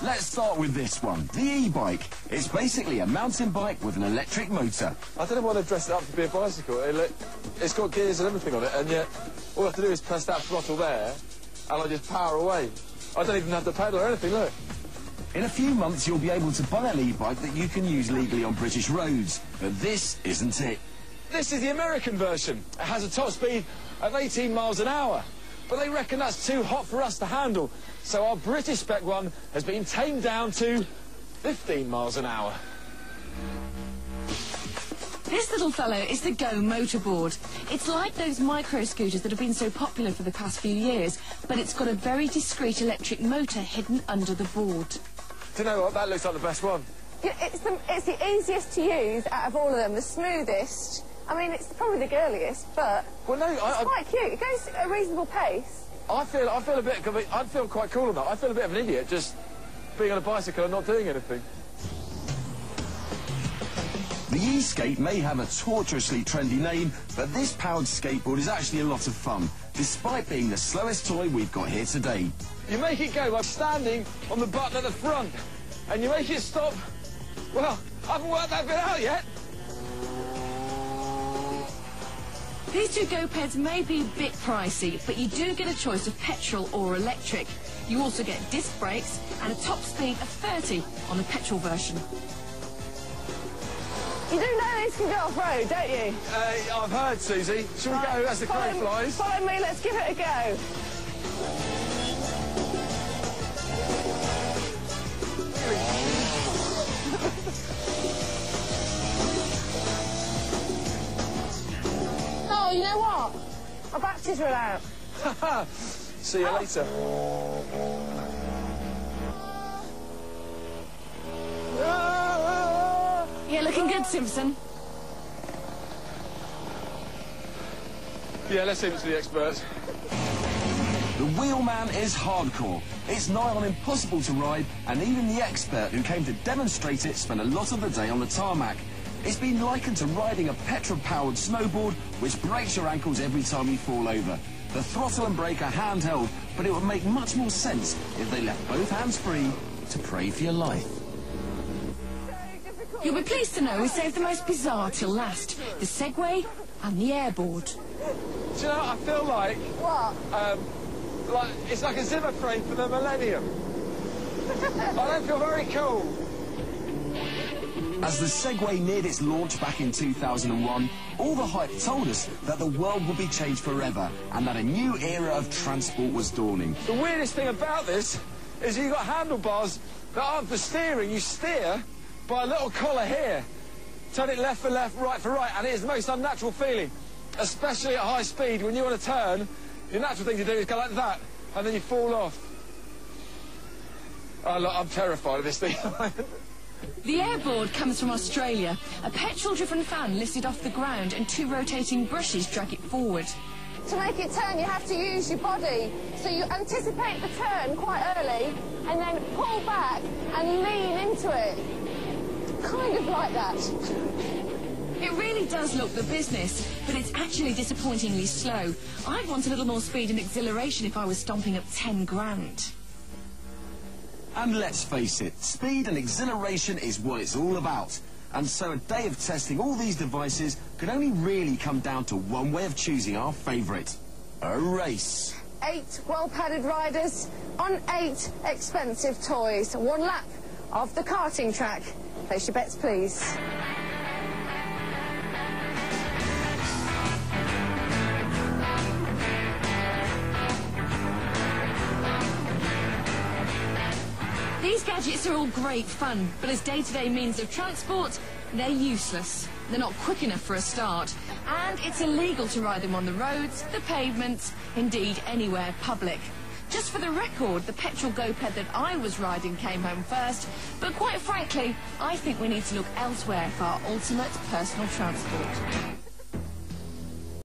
Let's start with this one, the e-bike. It's basically a mountain bike with an electric motor. I don't know why they've dressed it up to be a bicycle. It, it's got gears and everything on it, and yet all I have to do is press that throttle there, and I just power away. I don't even have to pedal or anything, look. In a few months, you'll be able to buy an e-bike that you can use legally on British roads. But this isn't it. This is the American version. It has a top speed of 18 miles an hour. But they reckon that's too hot for us to handle. So our British spec one has been tamed down to 15 miles an hour. This little fellow is the Go motorboard. It's like those micro scooters that have been so popular for the past few years, but it's got a very discreet electric motor hidden under the board. Do you know what? That looks like the best one. It's the, it's the easiest to use out of all of them, the smoothest. I mean, it's probably the girliest, but well, no, it's I, quite cute. It goes at a reasonable pace. I feel, I feel a bit, I'd feel quite cool on that. I feel a bit of an idiot just being on a bicycle and not doing anything. The e-skate may have a tortuously trendy name, but this powered skateboard is actually a lot of fun, despite being the slowest toy we've got here today. You make it go by standing on the button at the front, and you make it stop... Well, I haven't worked that bit out yet. These two GoPeds may be a bit pricey, but you do get a choice of petrol or electric. You also get disc brakes and a top speed of 30 on the petrol version. You do know these can go off-road, don't you? Uh, I've heard, Suzi. Shall we go as the crow flies? Follow me, let's give it a go. You know what? My batteries run out. See you later. Yeah, looking good, Simpson. Yeah, let's leave it to the experts. The wheelman is hardcore. It's nigh on impossible to ride, and even the expert who came to demonstrate it spent a lot of the day on the tarmac. It's been likened to riding a petrol-powered snowboard, which breaks your ankles every time you fall over. The throttle and brake are handheld, but it would make much more sense if they left both hands free to pray for your life. You'll be pleased to know we saved the most bizarre till last. The Segway and the airboard. Do you know, I feel like... What? Um, like, it's like a Zimmer frame for the millennium. I don't feel very cool. As the Segway neared its launch back in 2001, all the hype told us that the world would be changed forever and that a new era of transport was dawning. The weirdest thing about this is you've got handlebars that aren't for steering. You steer by a little collar here. Turn it left for left, right for right, and it is the most unnatural feeling, especially at high speed when you want to turn. The natural thing to do is go like that, and then you fall off. Oh, look, I'm terrified of this thing. The airboard comes from Australia. A petrol-driven fan lifted off the ground and two rotating brushes drag it forward. To make it turn, you have to use your body. So you anticipate the turn quite early and then pull back and lean into it. Kind of like that. It really does look the business, but it's actually disappointingly slow. I'd want a little more speed and exhilaration if I was stomping up 10 grand. And let's face it, speed and exhilaration is what it's all about. And so a day of testing all these devices could only really come down to one way of choosing our favourite. A race. Eight well-padded riders on eight expensive toys. One lap of the karting track. Place your bets, please. These gadgets are all great fun, but as day-to-day -day means of transport, they're useless. They're not quick enough for a start, and it's illegal to ride them on the roads, the pavements, indeed anywhere public. Just for the record, the petrol GoPed that I was riding came home first, but quite frankly, I think we need to look elsewhere for our ultimate personal transport.